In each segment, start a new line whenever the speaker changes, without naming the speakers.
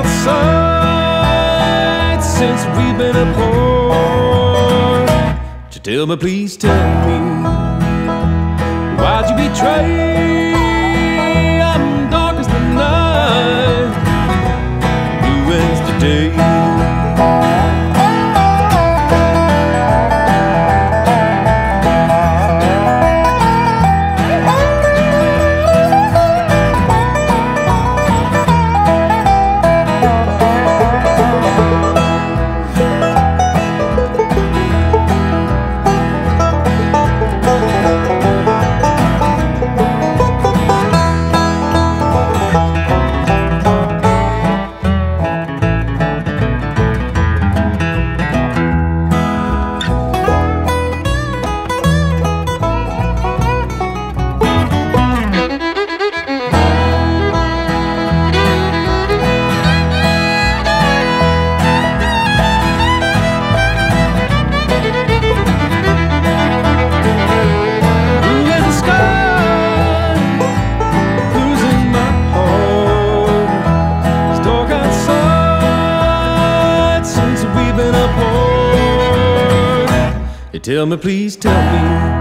outside since we've been apart. So tell me, please tell me, why'd you betray? I'm dark as the night, blue as the day. Tell me, please tell me.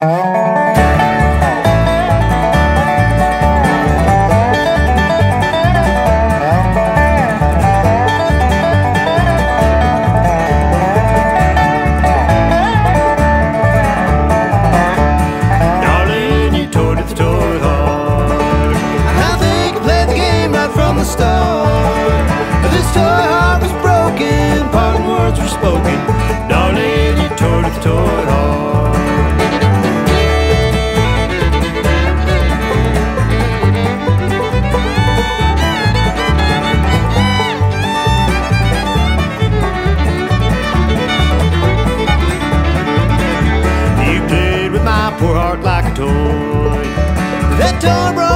Darling,
Toy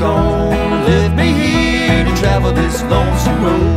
Gonna Left me here to travel this lonesome road.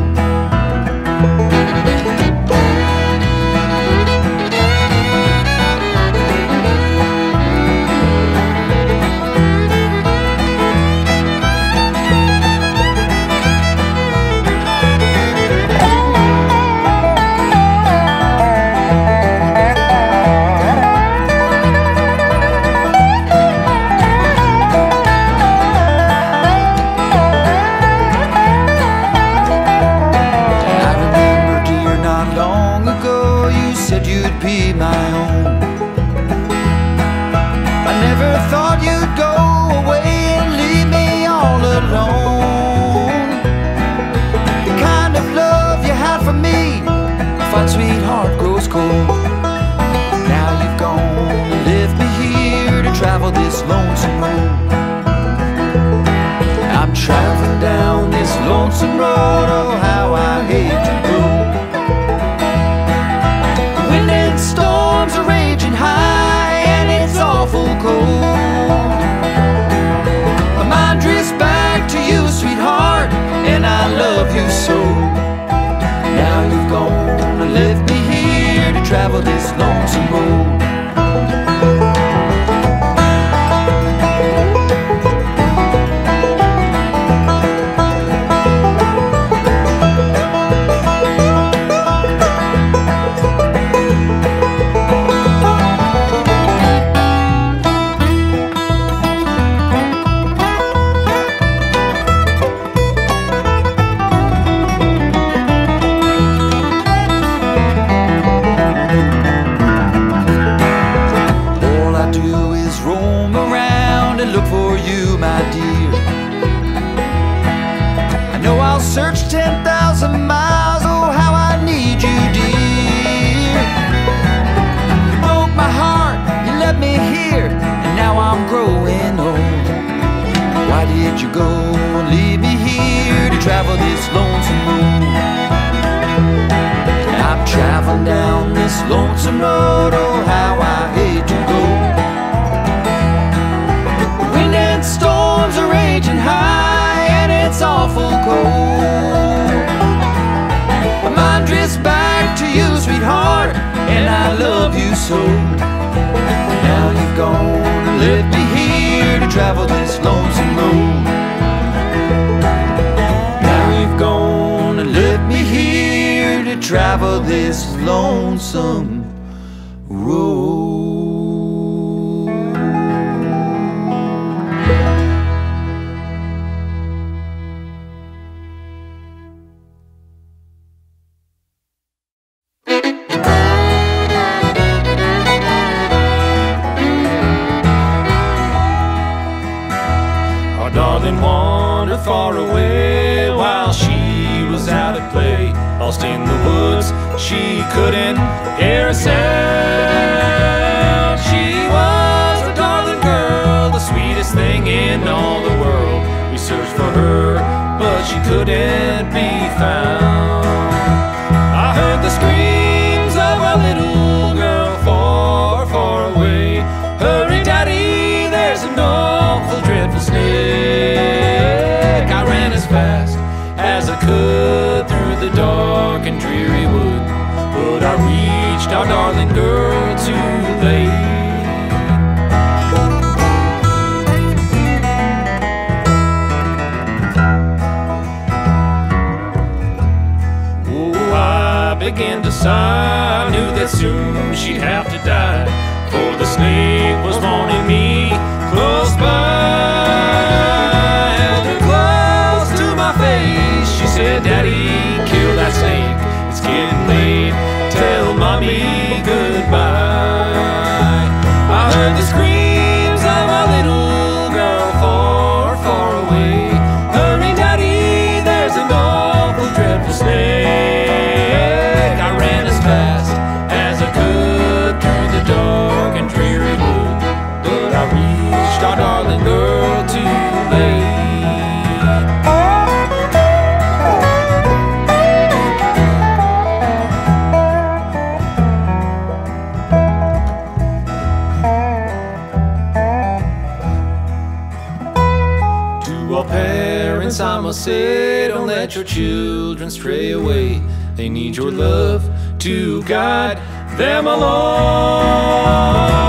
My mind drifts back to you, sweetheart, and I love you so. Now you've gone and left me here to travel this lonesome road. Now you've gone and left me here to travel this lonesome road.
far away while she was out at play. Lost in the woods, she couldn't hear a sound. She was a darling girl, the sweetest thing in all the world. We searched for her, but she couldn't be found. soon she'd have to die for the snake. They need your love to guide them along.